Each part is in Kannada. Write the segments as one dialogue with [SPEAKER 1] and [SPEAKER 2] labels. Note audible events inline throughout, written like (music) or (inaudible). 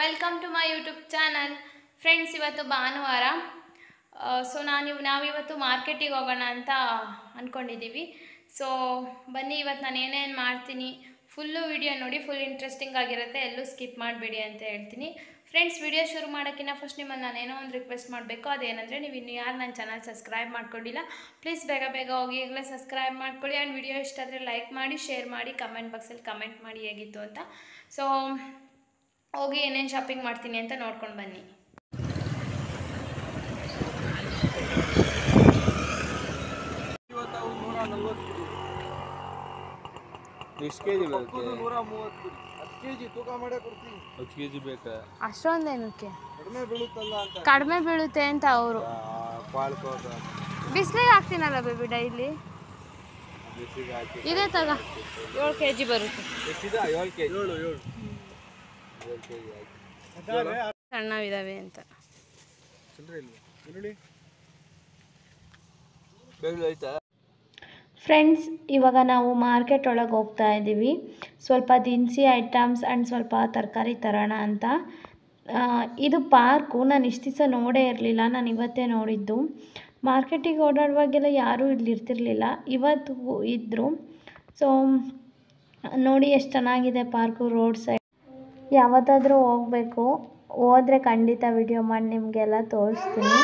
[SPEAKER 1] Welcome to my YouTube channel friends ಇವತ್ತು ಭಾನುವಾರ. ಸೊ ನಾನು ನಾವಿವತ್ತು ಮಾರ್ಕೆಟಿಗೆ ಹೋಗೋಣ ಅಂತ ಅಂದ್ಕೊಂಡಿದ್ದೀವಿ ಸೊ ಬನ್ನಿ ಇವತ್ತು ನಾನು ಏನೇನು ಮಾಡ್ತೀನಿ ಫುಲ್ಲು ವಿಡಿಯೋ ನೋಡಿ ಫುಲ್ ಇಂಟ್ರೆಸ್ಟಿಂಗ್ ಆಗಿರುತ್ತೆ, ಎಲ್ಲೂ ಸ್ಕಿಪ್ ಮಾಡಬೇಡಿ ಅಂತ ಹೇಳ್ತೀನಿ. ಫ್ರೆಂಡ್ಸ್ ವಿಡಿಯೋ ಶುರು ಮಾಡೋಕ್ಕಿಂತ ಫಸ್ಟ್ ನಿಮ್ಮಲ್ಲಿ ನಾನು ಏನೋ ಒಂದು ರಿಕ್ವೆಸ್ಟ್ ಮಾಡಬೇಕು. ಅದೇನೆಂದರೆ, ನೀವು ಇನ್ನು ಯಾರು ನನ್ನ ಚಾನಲ್ ಸಬ್ಸ್ಕ್ರೈಬ್ ಮಾಡ್ಕೊಂಡಿಲ್ಲ ಪ್ಲೀಸ್ ಬೇಗ ಬೇಗ ಹೋಗಿ ಈಗಲೇ ಸಬ್ಸ್ಕ್ರೈಬ್ ಮಾಡ್ಕೊಳ್ಳಿ. ಆ್ಯಂಡ್ ವಿಡಿಯೋ ಇಷ್ಟ ಆದರೆ ಲೈಕ್ ಮಾಡಿ ಶೇರ್ ಮಾಡಿ ಕಮೆಂಟ್ ಬಾಕ್ಸಲ್ಲಿ ಕಮೆಂಟ್ ಮಾಡಿ ಹೇಗಿತ್ತು ಅಂತ. ಸೊ ಹೋಗಿ ಏನೇನು ಶಾಪಿಂಗ್ ಮಾಡ್ತೀನಿ ಅಂತ ನೋಡ್ಕೊಂಡು ಬನ್ನಿ.
[SPEAKER 2] ಇವತ್ತು ಅವು ನೂರ ನಲ್ವತ್ತು
[SPEAKER 3] ಎಷ್ಟು ಕೆ ಜಿ
[SPEAKER 2] ಕಪ್ಪುದು
[SPEAKER 3] ಬರುತ್ತೆ
[SPEAKER 2] ನೂರ ಮೂವತ್ತು ಹತ್ತು ಕೆ ಜಿ ತೂಕ ಮಾಡೇ ಕೊಡ್ತೀನಿ
[SPEAKER 3] ಹತ್ತು ಕೆ ಜಿ ಬೇಕಾ?
[SPEAKER 1] ಅಷ್ಟೊಂದೇನಕ್ಕೆ?
[SPEAKER 2] ಕಡಿಮೆ ಬೀಳುತ್ತಲ್ಲ ಅಂತ.
[SPEAKER 1] ಕಡಿಮೆ ಬೀಳುತ್ತೆ ಅಂತ ಅವರು. ಬಿಸಿಲಿಗೆ ಹಾಕ್ತೀನಲ್ಲ ಬೇಬಿ ಡೈಲಿ ಇದೇ ತಗ. ಏಳು ಕೆ ಜಿ ಬರುತ್ತೆ.
[SPEAKER 3] ಎಷ್ಟಿದೆ? ಏಳು ಕೆ
[SPEAKER 2] ಏಳು ಏಳು.
[SPEAKER 1] ಸಣ್ಣವಿದಾವೆ ಅಂತ. ಫ್ರೆಂಡ್ಸ್ ಇವಾಗ ನಾವು ಮಾರ್ಕೆಟ್ ಒಳಗೆ ಹೋಗ್ತಾ ಇದ್ದೀವಿ. ಸ್ವಲ್ಪ ದಿನಸಿ ಐಟಮ್ಸ್ ಆ್ಯಂಡ್ ಸ್ವಲ್ಪ ತರಕಾರಿ ತರೋಣ ಅಂತ. ಇದು ಪಾರ್ಕು ನಾನು ಇಷ್ಟು ದಿವಸ ನೋಡೇ ಇರಲಿಲ್ಲ. ನಾನು ಇವತ್ತೇ ನೋಡಿದ್ದು. ಮಾರ್ಕೆಟಿಗೆ ಓಡಾಡುವಾಗೆಲ್ಲ ಯಾರೂ ಇಲ್ಲಿ ಇರ್ತಿರ್ಲಿಲ್ಲ. ಇವತ್ತು ಇದ್ದರು ಸೊ ನೋಡಿ ಎಷ್ಟು ಚೆನ್ನಾಗಿದೆ ಪಾರ್ಕು ರೋಡ್ ಸೈಡ್ ಯಾವತ್ತಾದರೂ ಹೋಗಬೇಕು. ಹೋದರೆ ಖಂಡಿತ ವಿಡಿಯೋ ಮಾಡಿ, ನಿಮಗೆಲ್ಲ ತೋರಿಸ್ತೀನಿ.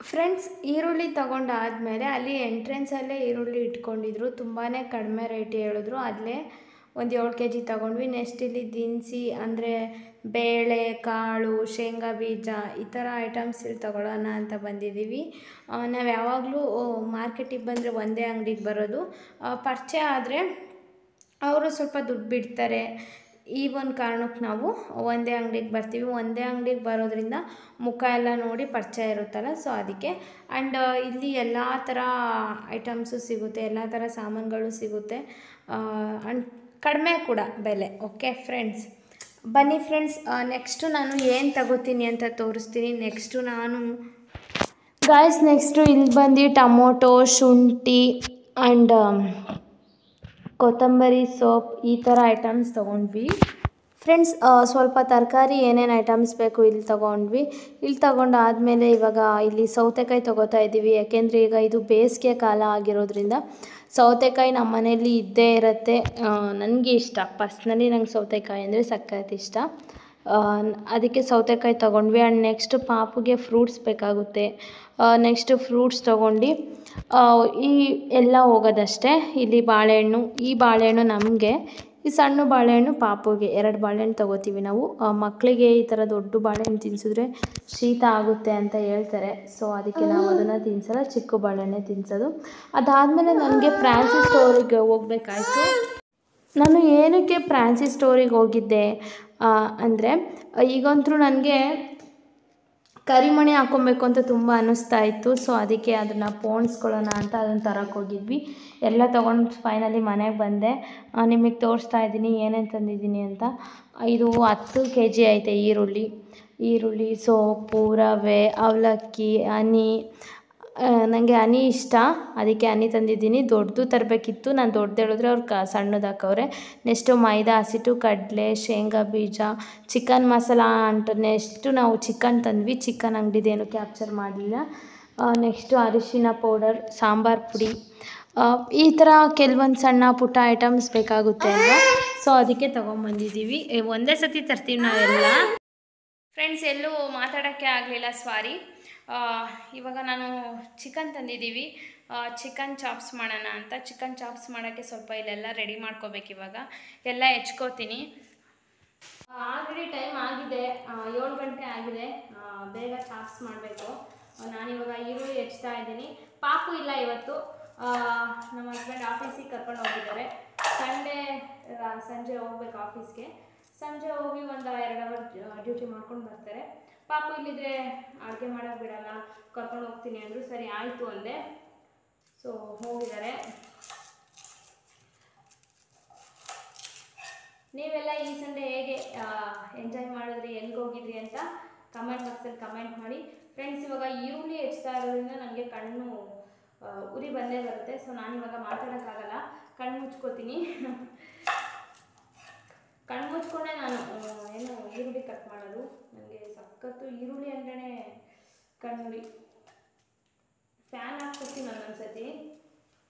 [SPEAKER 1] ಫ್ರೆಂಡ್ಸ್ ಈರುಳ್ಳಿ ತೊಗೊಂಡಾದಮೇಲೆ ಅಲ್ಲಿ ಎಂಟ್ರೆನ್ಸಲ್ಲೇ ಈರುಳ್ಳಿ ಇಟ್ಕೊಂಡಿದ್ರು. ತುಂಬಾ ಕಡಿಮೆ ರೇಟ್ ಹೇಳಿದ್ರು. ಅಲ್ಲೇ ಒಂದು ಏಳು ಕೆ ಜಿ ತೊಗೊಂಡ್ವಿ. ನೆಕ್ಸ್ಟ್ ಇಲ್ಲಿ ದಿನಸಿ ಅಂದರೆ ಬೇಳೆ, ಕಾಳು, ಶೇಂಗಾ ಬೀಜ ಈ ಥರ ಐಟಮ್ಸ್ ಇಲ್ಲಿ ತೊಗೊಳ್ಳೋಣ ಅಂತ ಬಂದಿದ್ದೀವಿ ನಾವು ಯಾವಾಗಲೂ ಮಾರ್ಕೆಟಿಗೆ ಬಂದರೆ ಒಂದೇ ಅಂಗಡಿಗೆ ಬರೋದು. ಪರಿಚಯ ಆದರೆ ಅವರು ಸ್ವಲ್ಪ ದುಡ್ಡು ಬಿಡ್ತಾರೆ. ಈ ಒಂದು ಕಾರಣಕ್ಕೆ ನಾವು ಒಂದೇ ಅಂಗಡಿಗೆ ಬರ್ತೀವಿ. ಒಂದೇ ಅಂಗಡಿಗೆ ಬರೋದ್ರಿಂದ ಮುಖ ಎಲ್ಲ ನೋಡಿ ಪರಿಚಯ ಇರುತ್ತಲ್ಲ. ಸೊ ಅದಕ್ಕೆ ಆ್ಯಂಡ್ ಇಲ್ಲಿ ಎಲ್ಲ ಥರ ಐಟಮ್ಸು ಸಿಗುತ್ತೆ. ಎಲ್ಲ ಥರ ಸಾಮಾನುಗಳು ಸಿಗುತ್ತೆ. ಆ್ಯಂಡ್ ಕಡಿಮೆ ಕೂಡ ಬೆಲೆ. ಓಕೆ ಫ್ರೆಂಡ್ಸ್ ಬನ್ನಿ ಫ್ರೆಂಡ್ಸ್ ನೆಕ್ಸ್ಟು ನಾನು ಏನು ತಗೋತೀನಿ ಅಂತ ತೋರಿಸ್ತೀನಿ. ನೆಕ್ಸ್ಟು ನಾನು ಗಾಯ್ಸ್ ನೆಕ್ಸ್ಟು ಇಲ್ಲಿ ಬಂದು ಟೊಮೊಟೊ, ಶುಂಠಿ ಆ್ಯಂಡ್ ಕೊತ್ತಂಬರಿ ಸೋಪ್ ಈ ಥರ ಐಟಮ್ಸ್ ತೊಗೊಂಡ್ವಿ. ಫ್ರೆಂಡ್ಸ್ ಸ್ವಲ್ಪ ತರಕಾರಿ ಏನೇನು ಐಟಮ್ಸ್ ಬೇಕು ಇಲ್ಲಿ ತೊಗೊಂಡ್ವಿ. ಇಲ್ಲಿ ತಗೊಂಡಾದಮೇಲೆ ಇವಾಗ ಇಲ್ಲಿ ಸೌತೆಕಾಯಿ ತೊಗೋತಾ ಇದ್ದೀವಿ. ಯಾಕೆಂದರೆ ಈಗ ಇದು ಬೇಸಿಗೆ ಕಾಲ ಆಗಿರೋದ್ರಿಂದ ಸೌತೆಕಾಯಿ ನಮ್ಮ ಮನೇಲಿ ಇದ್ದೇ ಇರುತ್ತೆ. ನನಗೆ ಇಷ್ಟ. ಪರ್ಸ್ನಲಿ ನಂಗೆ ಸೌತೆಕಾಯಿ ಅಂದರೆ ಸಖತ್ ಇಷ್ಟ. ಅದಕ್ಕೆ ಸೌತೆಕಾಯಿ ತೊಗೊಂಡ್ವಿ. ಆ್ಯಂಡ್ ನೆಕ್ಸ್ಟ್ ಪಾಪುಗೆ ಫ್ರೂಟ್ಸ್ ಬೇಕಾಗುತ್ತೆ. ನೆಕ್ಸ್ಟ್ ಫ್ರೂಟ್ಸ್ ತೊಗೊಂಡು ಈ ಎಲ್ಲ ಹೋಗೋದಷ್ಟೇ. ಇಲ್ಲಿ ಬಾಳೆಹಣ್ಣು, ಈ ಬಾಳೆಹಣ್ಣು ನಮಗೆ, ಈ ಸಣ್ಣ ಬಾಳೆಹಣ್ಣು ಪಾಪುಗೆ. ಎರಡು ಬಾಳೆಹಣ್ಣು ತೊಗೋತೀವಿ ನಾವು. ಮಕ್ಕಳಿಗೆ ಈ ಥರ ದೊಡ್ಡ ಬಾಳೆಹಣ್ಣು ತಿನ್ಸಿದ್ರೆ ಶೀತ ಆಗುತ್ತೆ ಅಂತ ಹೇಳ್ತಾರೆ. ಸೊ ಅದಕ್ಕೆ ನಾವು ಅದನ್ನು ತಿನ್ಸಲ್ಲ, ಚಿಕ್ಕ ಬಾಳೆಹಣ್ಣೆ ತಿನ್ಸೋದು. ಅದಾದಮೇಲೆ ನನಗೆ ಫ್ರಾನ್ಸಿ ಸ್ಟೋರಿಗೆ ಹೋಗ್ಬೇಕಾಯ್ತು. ನಾನು ಏನಕ್ಕೆ ಫ್ರಾನ್ಸಿ ಸ್ಟೋರಿಗೆ ಹೋಗಿದ್ದೆ? ಅಂದರೆ ಈಗಂತೂ ನನಗೆ ಕರಿಮಣಿ ಹಾಕ್ಕೊಬೇಕು ಅಂತ ತುಂಬ ಅನ್ನಿಸ್ತಾ ಇತ್ತು. ಸೊ ಅದಕ್ಕೆ ಅದನ್ನು ಪೋಣಿಸ್ಕೊಳ್ಳೋಣ ಅಂತ ಅದನ್ನು ತರೋಕೆ ಹೋಗಿದ್ವಿ. ಎಲ್ಲ ತೊಗೊಂಡು ಫೈನಲಿ ಮನೆಗೆ ಬಂದೆ. ನಿಮಗೆ ತೋರಿಸ್ತಾ ಇದ್ದೀನಿ. ಏನೇನು ತಂದಿದ್ದೀನಿ ಅಂತ. ಇದು ಹತ್ತು ಕೆ ಜಿ ಐತೆ ಈರುಳ್ಳಿ. ಈರುಳ್ಳಿ, ಸೋಪು, ರವೆ, ಅವಲಕ್ಕಿ, ಹನಿ ನನಗೆ ಹನಿ ಇಷ್ಟ. ಅದಕ್ಕೆ ಹನಿ ತಂದಿದ್ದೀನಿ. ದೊಡ್ಡದು ತರಬೇಕಿತ್ತು. ನಾನು ದೊಡ್ಡದು ಹೇಳಿದ್ರೆ ಅವ್ರು ಕ, ಸಣ್ಣದು ಹಾಕವ್ರೆ. ನೆಕ್ಸ್ಟು ಮೈದಾ ಹಸಿಟ್ಟು ಕಡಲೆ, ಶೇಂಗಾ ಬೀಜ, ಚಿಕನ್ ಮಸಾಲ ಅಂಟು ನೆಕ್ಸ್ಟು ನಾವು ಚಿಕನ್ ತಂದ್ವಿ. ಚಿಕನ್ ಅಂಗಡಿದೇನು ಕ್ಯಾಪ್ಚರ್ ಮಾಡಲಿಲ್ಲ. ನೆಕ್ಸ್ಟು ಅರಿಶಿನ ಪೌಡರ್, ಸಾಂಬಾರು ಪುಡಿ. ಈ ಥರ ಕೆಲವೊಂದು ಸಣ್ಣ ಪುಟ್ಟ ಐಟಮ್ಸ್ ಬೇಕಾಗುತ್ತೆ ಅಲ್ವಾ? ಸೊ ಅದಕ್ಕೆ ತೊಗೊಂಬಂದಿದ್ದೀವಿ. ಒಂದೇ ಸತಿ ತರ್ತೀವಿ ನಾವೆಲ್ಲ. ಫ್ರೆಂಡ್ಸ್ ಎಲ್ಲೂ ಮಾತಾಡೋಕ್ಕೆ ಆಗಲಿಲ್ಲ. ಸಾರಿ ಇವಾಗ ನಾನು ಚಿಕನ್ ತಂದಿದ್ದೀವಿ. ಚಿಕನ್ ಚಾಪ್ಸ್ ಮಾಡೋಣ ಅಂತ. ಚಿಕನ್ ಚಾಪ್ಸ್ ಮಾಡೋಕ್ಕೆ ಸ್ವಲ್ಪ ಇಲ್ಲೆಲ್ಲ ರೆಡಿ ಮಾಡ್ಕೋಬೇಕು ಇವಾಗ. ಎಲ್ಲ ಹೆಚ್ಕೋತೀನಿ. ಆಲ್ರೆಡಿ ಟೈಮ್ ಆಗಿದೆ. ಏಳು ಗಂಟೆ ಆಗಿದೆ. ಬೇಗ ಚಾಪ್ಸ್ ಮಾಡಬೇಕು. ನಾನಿವಾಗ ಈರುಳ್ಳಿ ಹೆಚ್ತಾ ಇದ್ದೀನಿ. ಪಾಪು ಇಲ್ಲ ಇವತ್ತು. ನಮ್ಮ ಹಸ್ಬೆಂಡ್ ಆಫೀಸಿಗೆ ಕರ್ಕೊಂಡು ಹೋಗಿದ್ದಾರೆ. ಸಂಡೇ ಸಂಜೆ ಹೋಗ್ಬೇಕು ಆಫೀಸ್ಗೆ ಸಂಜೆ ಹೋಗಿ ಒಂದು ಎರಡು ಅವರ್ ಡ್ಯೂಟಿ ಮಾಡ್ಕೊಂಡು ಬರ್ತಾರೆ. ಪಾಪು ಇಲ್ಲಿದ್ರೆ ಅಡುಗೆ ಮಾಡೋಕೆ ಬಿಡಲ್ಲ, ಕರ್ಕೊಂಡು ಹೋಗ್ತೀನಿ ಅಂದರು ಸರಿ ಆಯಿತು ಅಂದೆ. ಸೊ ಹೋಗಿದ್ದಾರೆ. ನೀವೆಲ್ಲ ಈ ಸಂಡೆ ಹೇಗೆ ಎಂಜಾಯ್ ಮಾಡಿದ್ರಿ, ಎಲ್ಲಿಗೆ ಹೋಗಿದ್ರಿ ಅಂತ ಕಮೆಂಟ್ ಬಾಕ್ಸಲ್ಲಿ ಕಮೆಂಟ್ ಮಾಡಿ. ಫ್ರೆಂಡ್ಸ್ ಇವಾಗ ಈರುಳ್ಳಿ ಹೆಚ್ಚುತ್ತಾ ಇರೋದ್ರಿಂದ ನನಗೆ ಕಣ್ಣು ಉರಿ ಬಂದೇ ಬರುತ್ತೆ. ಸೊ ನಾನು ಇವಾಗ ಮಾತಾಡೋಕ್ಕಾಗಲ್ಲ. ಕಣ್ಣು ಮುಚ್ಕೋತೀನಿ. ಕಣ್ಣು ಮುಚ್ಕೊಂಡೆ ನಾನು ಏನು ಈರುಳ್ಳಿ ಕಟ್ ಮಾಡೋದು. ನನಗೆ ಸಖತ್ತು ಈರುಳ್ಳಿ ಅಂದ್ರೆ ಕಣ್ಣುರಿ ಫ್ಯಾನ್ ಹಾಕ್ಕೊಡ್ತೀನಿ ಒಂದೊಂದ್ಸತಿ.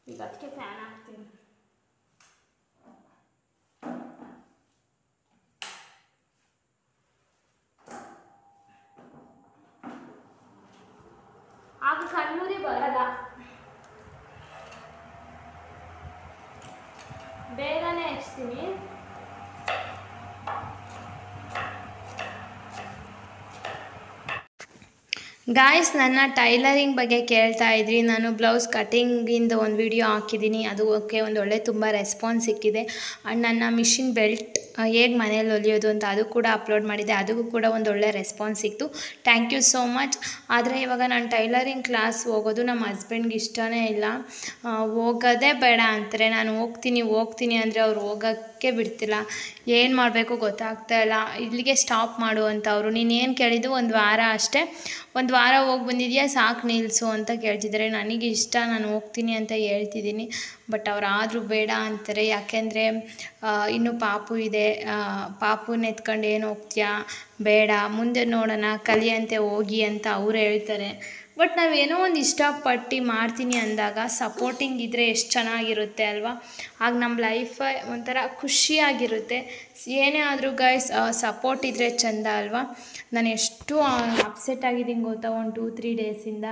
[SPEAKER 1] ಈಗ ಅದಕ್ಕೆ ಫ್ಯಾನ್ ಹಾಕ್ತೀನಿ ಆಗ ಕಣ್ಣೂರಿ ಬರಲ್ಲ ಬೇಗನೆ ಹಚ್ತೀನಿ ಗಾಯ್ಸ್ ನನ್ನ ಟೈಲರಿಂಗ್ ಬಗ್ಗೆ ಕೇಳ್ತಾ ಇದ್ರಿ. ನಾನು ಬ್ಲೌಸ್ ಕಟಿಂಗಿಂದ ಒಂದು ವಿಡಿಯೋ ಹಾಕಿದ್ದೀನಿ. ಅದು ಓಕೆ, ಒಂದು ಒಳ್ಳೆ ತುಂಬ ರೆಸ್ಪಾನ್ಸ್ ಸಿಕ್ಕಿದೆ. ಆ್ಯಂಡ್ ನನ್ನ ಮಿಷಿನ್ ಬೆಲ್ಟ್ ಹೇಗೆ ಮನೇಲಿ ಹೊಲಿಯೋದು ಅಂತ ಅದು ಕೂಡ ಅಪ್ಲೋಡ್ ಮಾಡಿದೆ ಅದಕ್ಕೂ ಕೂಡ ಒಂದು ಒಳ್ಳೆ ರೆಸ್ಪಾನ್ಸ್ ಸಿಕ್ತು. ಥ್ಯಾಂಕ್ ಯು ಸೋ ಮಚ್ ಆದರೆ ಇವಾಗ ನಾನು ಟೈಲರಿಂಗ್ ಕ್ಲಾಸ್ ಹೋಗೋದು ನಮ್ಮ ಹಸ್ಬೆಂಡ್ಗೆ ಇಷ್ಟನೇ ಇಲ್ಲ. ಹೋಗೋದೇ ಬೇಡ ಅಂತಾರೆ. ನಾನು ಹೋಗ್ತೀನಿ ಹೋಗ್ತೀನಿ ಅಂದರೆ ಅವ್ರು ಹೋಗೋಕ್ಕೆ ಬಿಡ್ತಿಲ್ಲ. ಏನು ಮಾಡಬೇಕು ಗೊತ್ತಾಗ್ತಾ ಇಲ್ಲ. ಇಲ್ಲಿಗೆ ಸ್ಟಾಪ್ ಮಾಡು ಅಂತ ಅವರು. ನೀನೇನು ಕೇಳಿದ್ದು ಒಂದು ವಾರ ಅಷ್ಟೇ. ಒಂದು ವಾರ ಹೋಗಿ ಬಂದಿದೆಯಾ? ಸಾಕು ನಿಲ್ಲಿಸು ಅಂತ ಕೇಳ್ತಿದ್ದಾರೆ. ನನಗೆ ಇಷ್ಟ. ನಾನು ಹೋಗ್ತೀನಿ ಅಂತ ಹೇಳ್ತಿದ್ದೀನಿ. ಬಟ್ ಅವ್ರು ಆದರೂ ಬೇಡ ಅಂತಾರೆ. ಯಾಕೆಂದರೆ ಇನ್ನೂ ಪಾಪು ಇದೆ. ಪಾಪುನ ಎತ್ಕೊಂಡು ಏನು ಹೋಗ್ತೀಯಾ? ಬೇಡ. ಮುಂದೆ ನೋಡೋಣ. ಕಲಿಯಂತೆ ಹೋಗಿ ಅಂತ ಅವ್ರು ಹೇಳ್ತಾರೆ. ಬಟ್ ನಾವೇನೋ ಒಂದು ಇಷ್ಟಪಟ್ಟು ಮಾಡ್ತೀನಿ ಅಂದಾಗ ಸಪೋರ್ಟಿಂಗ್ ಇದ್ದರೆ ಎಷ್ಟು ಚೆನ್ನಾಗಿರುತ್ತೆ ಅಲ್ವಾ? ಆಗ ನಮ್ಮ ಲೈಫ ಒಂಥರ ಖುಷಿಯಾಗಿರುತ್ತೆ. ಏನೇ ಆದರೂ ಗೈಸ್ ಸಪೋರ್ಟ್ ಇದ್ದರೆ ಚೆಂದ ಅಲ್ವಾ? ನಾನು ಎಷ್ಟು ಅಪ್ಸೆಟ್ ಆಗಿದ್ದೀನಿ ಗೊತ್ತಾ? ಒಂದು ಟೂ ತ್ರೀ ಡೇಸಿಂದ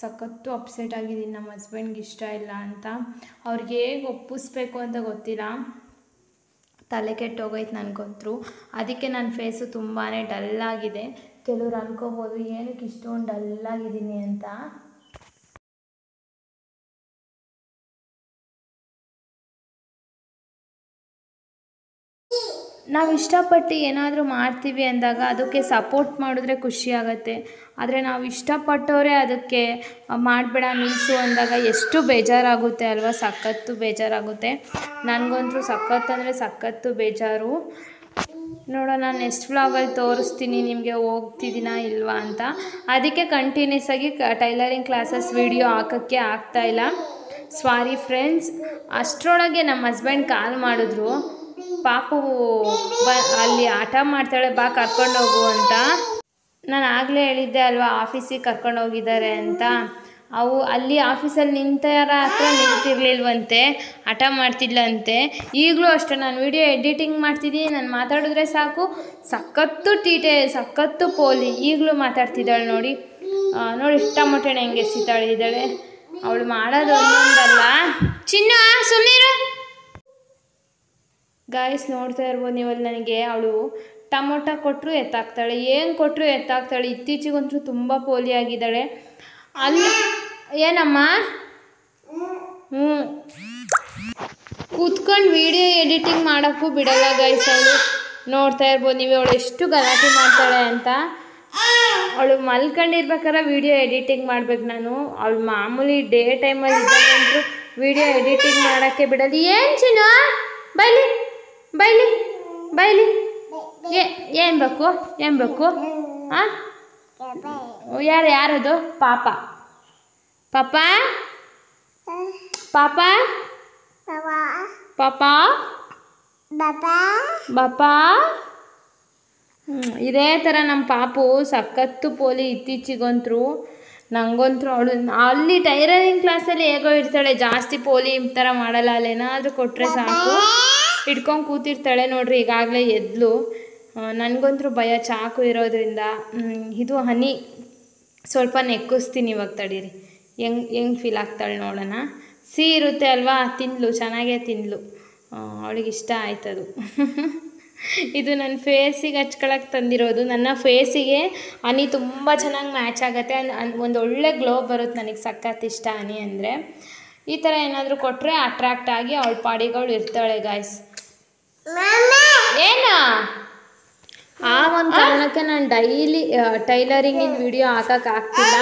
[SPEAKER 1] ಸಖತ್ತು ಅಪ್ಸೆಟ್ ಆಗಿದ್ದೀನಿ. ನಮ್ಮ ಹಸ್ಬೆಂಡ್ಗೆ ಇಷ್ಟ ಇಲ್ಲ ಅಂತ. ಅವ್ರಿಗೆ ಹೇಗೆ ಒಪ್ಪಿಸ್ಬೇಕು ಅಂತ ಗೊತ್ತಿಲ್ಲ. ತಲೆ ಕೆಟ್ಟೋಗೈತೆ ನನಗಂತೂ ಅದಕ್ಕೆ ನನ್ನ ಫೇಸು ತುಂಬಾ ಡಲ್ಲಾಗಿದೆ ಕೆಲವ್ರು ಅನ್ಕೋಬೋದು, ಏನಕ್ಕೆ ಇಷ್ಟೊಂದು ಡಲ್ಲಾಗಿದ್ದೀನಿ ಅಂತ? ನಾವು ಇಷ್ಟಪಟ್ಟು ಏನಾದರೂ ಮಾಡ್ತೀವಿ ಅಂದಾಗ ಅದಕ್ಕೆ ಸಪೋರ್ಟ್ ಮಾಡಿದ್ರೆ ಖುಷಿ ಆಗುತ್ತೆ. ಆದರೆ ನಾವು ಇಷ್ಟಪಟ್ಟವರೇ ಅದಕ್ಕೆ ಮಾಡಬೇಡ ನಿಲ್ಲಿಸು ಅಂದಾಗ ಎಷ್ಟು ಬೇಜಾರಾಗುತ್ತೆ ಅಲ್ವಾ? ಸಖತ್ತು ಬೇಜಾರಾಗುತ್ತೆ. ನನಗಂತೂ ಸಖತ್ತು ಅಂದರೆ ಸಖತ್ತು ಬೇಜಾರು. ನೋಡೋಣ ನೆಕ್ಸ್ಟ್ ವ್ಲಾಗಲ್ಲಿ ತೋರಿಸ್ತೀನಿ, ನಿಮಗೆ ಹೋಗ್ತಿದ್ದೀನಾ ಇಲ್ವಾ ಅಂತ. ಅದಕ್ಕೆ ಕಂಟಿನ್ಯೂಸ್ ಆಗಿ ಟೈಲರಿಂಗ್ ಕ್ಲಾಸಸ್ ವಿಡಿಯೋ ಹಾಕೋಕ್ಕೆ ಆಗ್ತಾಯಿಲ್ಲ ಸಾರಿ ಫ್ರೆಂಡ್ಸ್ ಅಷ್ಟರೊಳಗೆ ನಮ್ಮ ಹಸ್ಬೆಂಡ್ ಕಾಲ್ ಮಾಡಿದ್ರು. ಪಾಪು ಬ, ಅಲ್ಲಿ ಆಟ ಮಾಡ್ತಾಳೆ, ಬಾ ಕರ್ಕೊಂಡೋಗು ಅಂತ. ನಾನು ಆಗಲೇ ಹೇಳಿದ್ದೆ ಅಲ್ವಾ ಆಫೀಸಿಗೆ ಕರ್ಕೊಂಡೋಗಿದ್ದಾರೆ ಅಂತ. ಅವು ಅಲ್ಲಿ ಆಫೀಸಲ್ಲಿ ನಿಂತರ ಹತ್ರ ನಿಂತಿರ್ಲಿಲ್ವಂತೆ ಹಠ ಮಾಡ್ತಿಲ್ಲಂತೆ ಈಗಲೂ ಅಷ್ಟೇ, ನಾನು ವಿಡಿಯೋ ಎಡಿಟಿಂಗ್ ಮಾಡ್ತಿದ್ದೀನಿ ನಾನು ಮಾತಾಡಿದ್ರೆ ಸಾಕು. ಸಖತ್ತು ಟೀಟೆ ಸಖತ್ತು ಪೋಲಿ, ಈಗಲೂ ಮಾತಾಡ್ತಿದ್ದಾಳೆ ನೋಡಿ. ನೋಡಿ ಟಮಟೆಣ ಹೆಂಗೆ ಎಸಿತಾಳೆ ಇದ್ದಾಳೆ. ಅವಳು ಮಾಡೋದು ಒಂದೊಂದಲ್ಲ. ಚಿನ್ನ ಸುಮ್ಮನೆ ಗಾಯಸ್ ನೋಡ್ತಾ ಇರ್ಬೋದು ನೀವಲ್ಲಿ ನನಗೆ, ಅವಳು ಟೊಮೊಟೊ ಕೊಟ್ಟರು ಎತ್ತಾಕ್ತಾಳೆ. ಏನು ಕೊಟ್ಟರು ಎತ್ತಾಕ್ತಾಳೆ. ಇತ್ತೀಚೆಗಂತೂ ತುಂಬ ಪೋಲಿ ಆಗಿದ್ದಾಳೆ ಅಲ್ಲಿ ಏನಮ್ಮ? ಹ್ಞೂ ಕೂತ್ಕೊಂಡು ವಿಡಿಯೋ ಎಡಿಟಿಂಗ್ ಮಾಡೋಕ್ಕೂ ಬಿಡಲ್ಲ ಗೈಸ್ ಅವಳು ನೋಡ್ತಾ ಇರ್ಬೋದು, ನೀವು ಅವಳು ಎಷ್ಟು ಗಲಾಟೆ ಮಾಡ್ತಾಳೆ ಅಂತ. ಅವಳು ಮಲ್ಕೊಂಡಿರ್ಬೇಕಾದ್ರೆ ವಿಡಿಯೋ ಎಡಿಟಿಂಗ್ ಮಾಡ್ಬೇಕು ನಾನು. ಅವಳು ಮಾಮೂಲಿ ಡೇ ಟೈಮಲ್ಲಿ ಇದ್ದಾಗಂತೂ ವಿಡಿಯೋ ಎಡಿಟಿಂಗ್ ಮಾಡೋಕ್ಕೆ ಬಿಡಲ್ಲ. ಏನು ಚಿನ್ನು? ಬೈಲಿ ಬೈಲಿ ಬೈಲಿ. ಏನು ಬೇಕು ಏನು ಬೇಕು? ಹಾಂ ಯಾರು, ಯಾರದು? ಪಾಪ. ಪಾಪ ಪಾಪ ಪಾಪ Papa? Papa? ಇದೇ ಥರ ನಮ್ಮ ಪಾಪು ಸಖತ್ತು ಪೋಲಿ ಇತ್ತೀಚಿಗಂತೂ ನನಗಂತೂ ಅವಳು ಅಲ್ಲಿ ಟೈಲರಿಂಗ್ ಕ್ಲಾಸಲ್ಲಿ ಹೇಗೋ ಇರ್ತಾಳೆ ಜಾಸ್ತಿ ಪೋಲಿ ಈ ಥರ ಮಾಡಲ್ಲ ಅಲ್ಲಿ ಏನಾದರೂ ಕೊಟ್ಟರೆ ಸಾಕು. ಹಿಡ್ಕೊಂಡು ಕೂತಿರ್ತಾಳೆ ನೋಡ್ರಿ ಈಗಾಗಲೇ ಎದ್ಲು. ನನಗಂತೂ ಭಯ ಚಾಕು ಇರೋದ್ರಿಂದ. ಇದು ಹನಿ ಸ್ವಲ್ಪ ನೆಕ್ಕಿಸ್ತೀನಿ ಇವಾಗ ತಡೀರಿ. ಹೆಂಗೆ ಹೆಂಗೆ ಫೀಲ್ ಆಗ್ತಾಳೆ ನೋಡೋಣ. ಸಿಹಿ ಇರುತ್ತೆ ಅಲ್ವಾ? ತಿನ್ಲು ಚೆನ್ನಾಗೇ ತಿಂದ್ಲು ಅವಳಿಗೆ ಇಷ್ಟ ಆಯ್ತದು (laughs) ಇದು ನನ್ನ ಫೇಸಿಗೆ ಹಚ್ಕೊಳಕ್ಕೆ ತಂದಿರೋದು. ನನ್ನ ಫೇಸಿಗೆ ಹನಿ ತುಂಬ ಚೆನ್ನಾಗಿ ಮ್ಯಾಚ್ ಆಗುತ್ತೆ. ಒಂದು ಒಳ್ಳೆ ಗ್ಲೋ ಬರುತ್ತೆ ನನಗೆ ಸಖತ್ ಇಷ್ಟ ಹನಿ ಅಂದರೆ. ಈ ಥರ ಏನಾದರೂ ಕೊಟ್ಟರೆ ಅಟ್ರಾಕ್ಟ್ ಆಗಿ ಅವಳ ಪಾಡಿಗಳು ಇರ್ತಾಳೆ ಗಾಯ್ಸ್ ಏನು? ಆ ಒಂದು ಕಾರಣಕ್ಕೆ ನಾನು ಡೈಲಿ ಟೈಲರಿಂಗಿನ ವಿಡಿಯೋ ಹಾಕಕ್ಕೆ ಆಗ್ತಿಲ್ಲ.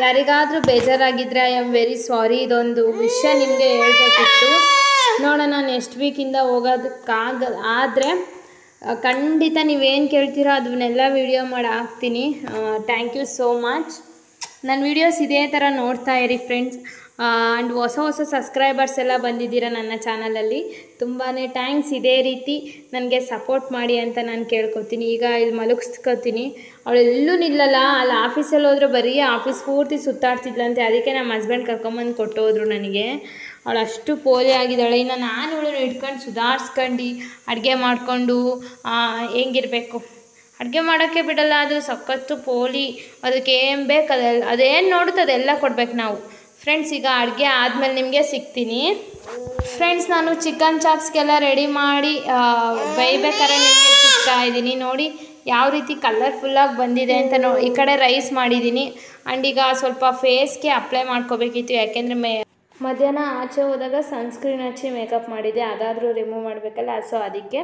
[SPEAKER 1] ಯಾರಿಗಾದರೂ ಬೇಜಾರಾಗಿದ್ರೆ ಐ ಆಮ್ ವೆರಿ ಸಾರಿ ಇದೊಂದು ವಿಷಯ ನಿಮಗೆ ಹೇಳ್ಬೇಕಿತ್ತು. ನೋಡೋಣ ನೆಕ್ಸ್ಟ್ ವೀಕಿಂದ ಹೋಗೋದಕ್ಕಾಗ ಆದರೆ ಖಂಡಿತ ನೀವೇನು ಕೇಳ್ತೀರೋ ಅದನ್ನೆಲ್ಲ ವಿಡಿಯೋ ಮಾಡಿ ಹಾಕ್ತೀನಿ. ಥ್ಯಾಂಕ್ ಯು ಸೋ ಮಚ್ ನನ್ನ ವೀಡಿಯೋಸ್ ಇದೇ ಥರ ನೋಡ್ತಾ ಇರಿ ಫ್ರೆಂಡ್ಸ್ ಆ್ಯಂಡ್ ಹೊಸ ಹೊಸ ಸಬ್ಸ್ಕ್ರೈಬರ್ಸ್ ಎಲ್ಲ ಬಂದಿದ್ದೀರ ನನ್ನ ಚಾನಲಲ್ಲಿ ತುಂಬಾ ಥ್ಯಾಂಕ್ಸ್ ಇದೇ ರೀತಿ ನನಗೆ ಸಪೋರ್ಟ್ ಮಾಡಿ ಅಂತ ನಾನು ಕೇಳ್ಕೊತೀನಿ. ಈಗ ಇಲ್ಲಿ ಮಲಗಿಸ್ಕೊತೀನಿ. ಅವಳೆಲ್ಲೂ ನಿಲ್ಲಲ್ಲ. ಅಲ್ಲಿ ಆಫೀಸಲ್ಲಿ ಹೋದ್ರೆ ಬರೀ ಆಫೀಸ್ ಪೂರ್ತಿ ಸುತ್ತಾಡ್ತಿದ್ಲಂತೆ ಅದಕ್ಕೆ ನಮ್ಮ ಹಸ್ಬೆಂಡ್ ಕರ್ಕೊಂಬಂದು ಕೊಟ್ಟೋದ್ರು ನನಗೆ. ಅವಳು ಅಷ್ಟು ಪೋಲಿ ಆಗಿದ್ದಾಳೆ. ಇನ್ನು ನಾನು ಇವಳನ್ನು ಇಟ್ಕೊಂಡು ಸುಧಾರಿಸ್ಕೊಂಡು ಅಡುಗೆ ಮಾಡಿಕೊಂಡು ಹೆಂಗಿರಬೇಕು? ಅಡುಗೆ ಮಾಡೋಕ್ಕೆ ಬಿಡಲ್ಲ, ಅದು ಸಖತ್ತು ಪೋಲಿ, ಅದಕ್ಕೆ ಏನು ಬೇಕು ಅದೆಲ್ಲ, ಅದೇನು ನೋಡುತ್ತೆ ಅದೆಲ್ಲ ಕೊಡ್ಬೇಕು ನಾವು. ಫ್ರೆಂಡ್ಸ್ ಈಗ ಅಡುಗೆ ಆದಮೇಲೆ ನಿಮಗೆ ಸಿಗ್ತೀನಿ. ಫ್ರೆಂಡ್ಸ್ ನಾನು ಚಿಕನ್ ಚಾಪ್ಸ್ಗೆಲ್ಲ ರೆಡಿ ಮಾಡಿ ಬೈಬೇಕಾದ್ರೆ ನಿಮಗೆ ಸಿಗ್ತಾ ಇದ್ದೀನಿ. ನೋಡಿ, ಯಾವ ರೀತಿ ಕಲರ್ಫುಲ್ಲಾಗಿ ಬಂದಿದೆ ಅಂತ ನೋ, ಈ ಕಡೆ ರೈಸ್ ಮಾಡಿದ್ದೀನಿ. ಆ್ಯಂಡ್ ಈಗ ಸ್ವಲ್ಪ ಫೇಸ್ಗೆ ಅಪ್ಲೈ ಮಾಡ್ಕೋಬೇಕಿತ್ತು, ಯಾಕೆಂದರೆ ಮೇ ಮಧ್ಯಾಹ್ನ ಆಚೆ ಹೋದಾಗ ಸನ್ಸ್ಕ್ರೀನ್ ಹಚ್ಚಿ ಮೇಕಪ್ ಮಾಡಿದೆ ಅದಾದರೂ ರಿಮೂವ್ ಮಾಡಬೇಕಲ್ಲ ಸೊ ಅದಕ್ಕೆ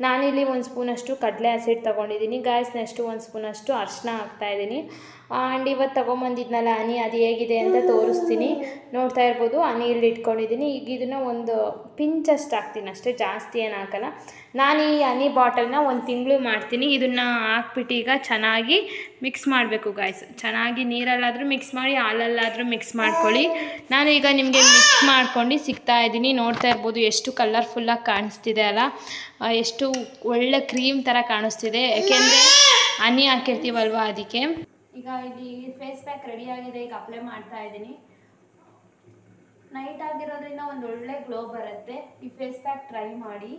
[SPEAKER 1] ನಾನಿಲ್ಲಿ ಒಂದು ಸ್ಪೂನಷ್ಟು ಕಡಲೆ ಆಸಿಡ್ ತೊಗೊಂಡಿದ್ದೀನಿ. ಗಾಯ್ಸ್ ನೆಕ್ಸ್ಟು ಒಂದು ಸ್ಪೂನಷ್ಟು ಅರ್ಶಿನ ಹಾಕ್ತಾಯಿದ್ದೀನಿ ಆ್ಯಂಡ್ ಇವತ್ತು ತೊಗೊಂಬಂದಿದ್ನಲ್ಲ ಹನಿ, ಅದು ಹೇಗಿದೆ ಅಂತ ತೋರಿಸ್ತೀನಿ. ನೋಡ್ತಾ ಇರ್ಬೋದು ಹನಿ ಇಲ್ಲಿ ಇಟ್ಕೊಂಡಿದ್ದೀನಿ. ಈಗ ಇದನ್ನು ಒಂದು ಪಿಂಚಷ್ಟು ಹಾಕ್ತೀನಿ, ಅಷ್ಟೇ ಜಾಸ್ತಿ ಏನು ಹಾಕಲ್ಲ. ನಾನು ಈ ಹನಿ ಬಾಟಲ್ನ ಒಂದು ತಿಂಗಳು ಮಾಡ್ತೀನಿ. ಇದನ್ನು ಹಾಕ್ಬಿಟ್ಟು ಈಗ ಚೆನ್ನಾಗಿ ಮಿಕ್ಸ್ ಮಾಡಬೇಕು ಗಾಯ್ಸ್ ಚೆನ್ನಾಗಿ ನೀರಲ್ಲಾದರೂ ಮಿಕ್ಸ್ ಮಾಡಿ, ಹಾಲಲ್ಲಾದರೂ ಮಿಕ್ಸ್ ಮಾಡ್ಕೊಳ್ಳಿ. ನಾನು ಈಗ ನಿಮಗೆ ಮಿಕ್ಸ್ ಮಾಡ್ಕೊಂಡು ಸಿಗ್ತಾ ಇದ್ದೀನಿ. ನೋಡ್ತಾ ಇರ್ಬೋದು, ಎಷ್ಟು ಕಲರ್ಫುಲ್ಲಾಗಿ ಕಾಣಿಸ್ತಿದೆ ಅಲ್ಲ. ಎಷ್ಟು ಒಳ್ಳೆ ಕ್ರೀಮ್ ಥರ ಕಾಣಿಸ್ತಿದೆ. ಯಾಕೆಂದರೆ ಹನಿ ಹಾಕಿರ್ತೀವಲ್ವ ಅದಕ್ಕೆ. ಈಗ ಇಲ್ಲಿ ಫೇಸ್ ಪ್ಯಾಕ್ ರೆಡಿ ಆಗಿದೆ, ಈಗ ಅಪ್ಲೈ ಮಾಡ್ತಾ ಇದ್ದೀನಿ. ನೈಟ್ ಆಗಿರೋದ್ರಿಂದ ಒಂದು ಒಳ್ಳೆ ಗ್ಲೋ ಬರುತ್ತೆ. ಈ ಫೇಸ್ ಪ್ಯಾಕ್ ಟ್ರೈ ಮಾಡಿ.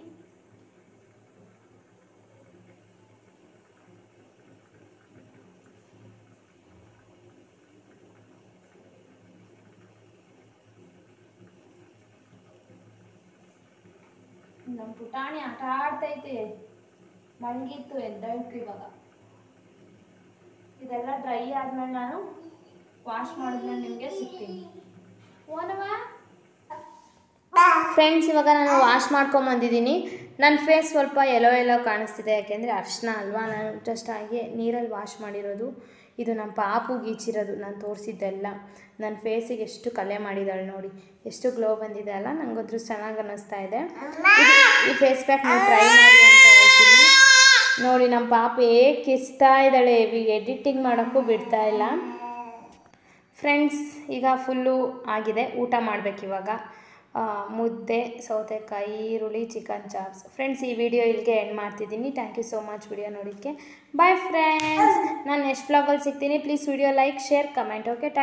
[SPEAKER 1] ನಮ್ಮ ಪುಟಾಣಿ ಆಟ ಆಡ್ತೈತೆ ಮಲಗಿತ್ತು ಎದ್ದಾಯ್ತು ಇವಾಗ. ಇದೆಲ್ಲ ಡ್ರೈ ಆದ್ಮೇಲೆ ನಾನು ವಾಶ್ ಮಾಡಿದ್ಮೇಲೆ ನಿಮಗೆ ಸಿಗ್ತೀನಿ. ಓನವ? ಫ್ರೆಂಡ್ಸ್ ಇವಾಗ ನಾನು ವಾಶ್ ಮಾಡ್ಕೊಂಬಂದಿದ್ದೀನಿ. ನನ್ನ ಫೇಸ್ ಸ್ವಲ್ಪ ಎಲ್ಲೋ ಎಲ್ಲೋ ಕಾಣಿಸ್ತಿದೆ. ಯಾಕೆಂದರೆ ಅರ್ಶಿನ ಅಲ್ವಾ? ನಾನು ಜಸ್ಟ್ ಹಾಗೆ ನೀರಲ್ಲಿ ವಾಶ್ ಮಾಡಿರೋದು. ಇದು ನಮ್ಮ ಪಾಪು ಗೀಚಿರೋದು. ನಾನು ತೋರಿಸಿದ್ದೆಲ್ಲ. ನನ್ನ ಫೇಸಿಗೆ ಎಷ್ಟು ಕಲೆ ಮಾಡಿದ್ದಾಳೆ ನೋಡಿ. ಎಷ್ಟು ಗ್ಲೋ ಬಂದಿದೆ ಅಲ್ಲ? ನನಗಂತೂ ಚೆನ್ನಾಗಿ ಅನ್ನಿಸ್ತಾ ಇದೆ. ಈ ಫೇಸ್ ಪ್ಯಾಕ್ ನಾನು ಟ್ರೈ ಮಾಡಿ ನೋಡಿ ನಮ್ಮ ಪಾಪ ಕಿಸ್ತಾ ಇದ್ದಾಳೆ. ಎಡಿಟಿಂಗ್ ಮಾಡೋಕ್ಕೂ ಬಿಡ್ತಾ ಇಲ್ಲ. ಫ್ರೆಂಡ್ಸ್ ಈಗ ಫುಲ್ಲು ಆಗಿದೆ. ಊಟ ಮಾಡಬೇಕಿವಾಗ ಮುದ್ದೆ, ಸೌತೆಕಾಯಿ, ಈರುಳ್ಳಿ ಚಿಕನ್ ಚಾಪ್ಸ್ ಫ್ರೆಂಡ್ಸ್ ಈ ವಿಡಿಯೋ ಇಲ್ಲಿಗೆ ಎಂಡ್ ಮಾಡ್ತಿದ್ದೀನಿ. Thank you so much video ನೋಡೋದಕ್ಕೆ ಬಾಯ್ ಫ್ರೆಂಡ್ಸ್ ನಾನು ನೆಕ್ಸ್ಟ್ ಬ್ಲಾಗಲ್ಲಿ ಸಿಗ್ತೀನಿ. Please video like share comment okay thank